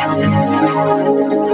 Música